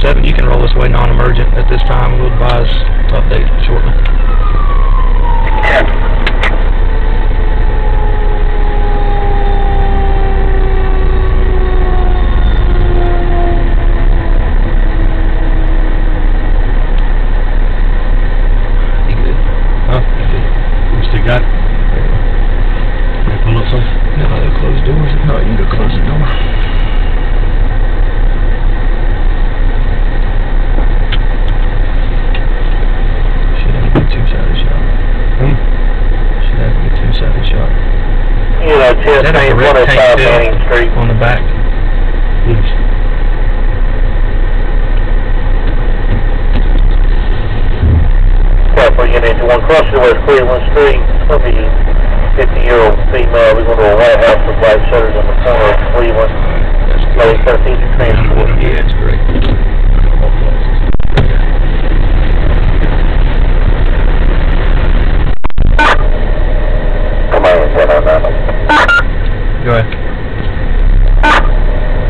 Seven, you can roll this way non-emergent at this time. We'll advise update shortly. You know, Is ten, that a one oh direct five Manning Street. on the back? Yes. Well, if we get into one crossing to West Cleveland Street, it's gonna be fifty-year-old female, we're going to a White House with white shutters on the corner of Cleveland, That's Lady Cartesian Transport. Yeah, it's great. All places. Come on, ten oh nine. Go ahead.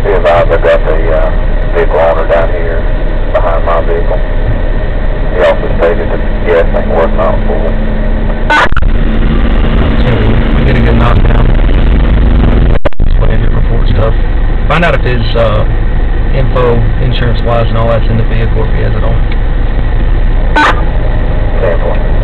Be advised, I've got the, uh, vehicle owner down here behind my vehicle. He also stated that the gas him. So we get a good knockdown. Explain it, report stuff. Find out if his uh, info, insurance wise, and all that's in the vehicle if he has it on. Standpoint.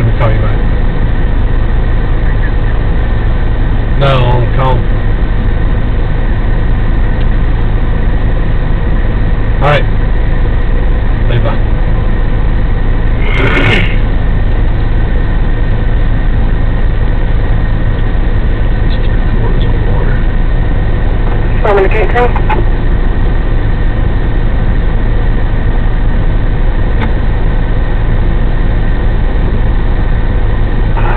Let me call you back. No, call. Alright. Say bye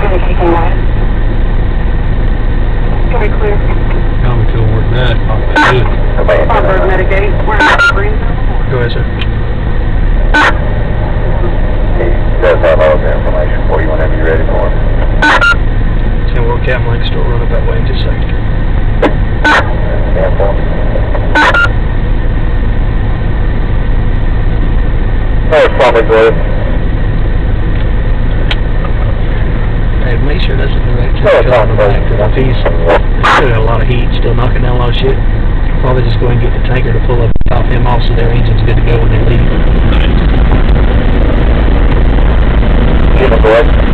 Communicating wise. Very clear. Call me till work night. I'll do it. Farberg mitigate. We're in the green zone. Go ahead, sir. He does have all the information for you whenever you're ready for it. Ten World Captain Lake store. Run up that way in just a second. Standpoint. Oh, it's probably good. Hey, make sure that's a direct No, it's tank on the not back. 'cause if he's still got a lot of heat, still knocking down a lot of shit. Probably just go ahead and get the tanker to pull up, top him off, so their engine's good to go when they leave. Give him a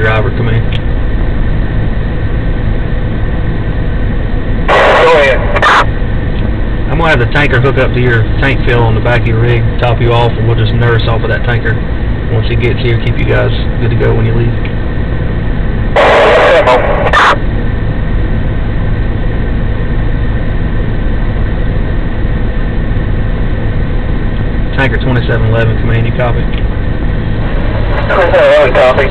driver. Go ahead. I'm gonna have the tanker hook up to your tank fill on the back of your rig, top you off, and we'll just nurse off of that tanker. Once it gets here, keep you guys good to go when you leave. Tanker twenty-seven eleven, command, you copy? Twenty-seven, copy.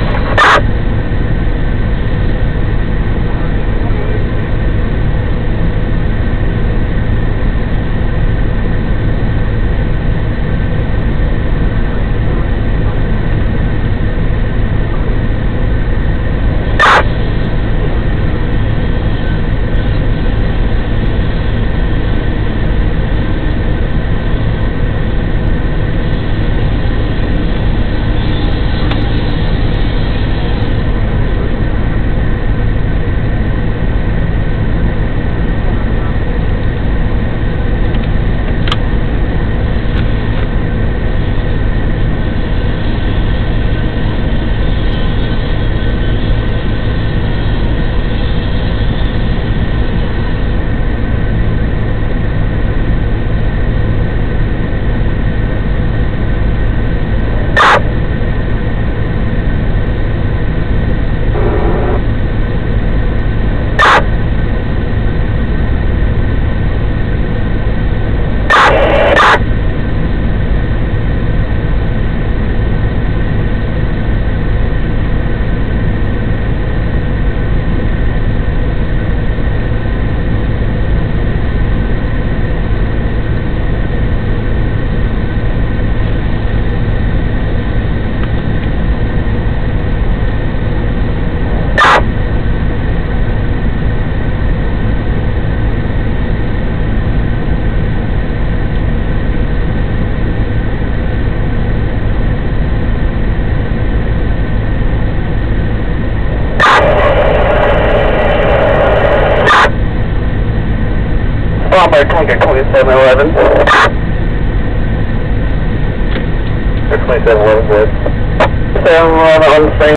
Twenty-seven eleven. Twenty-seven eleven, good. Seven eleven on the same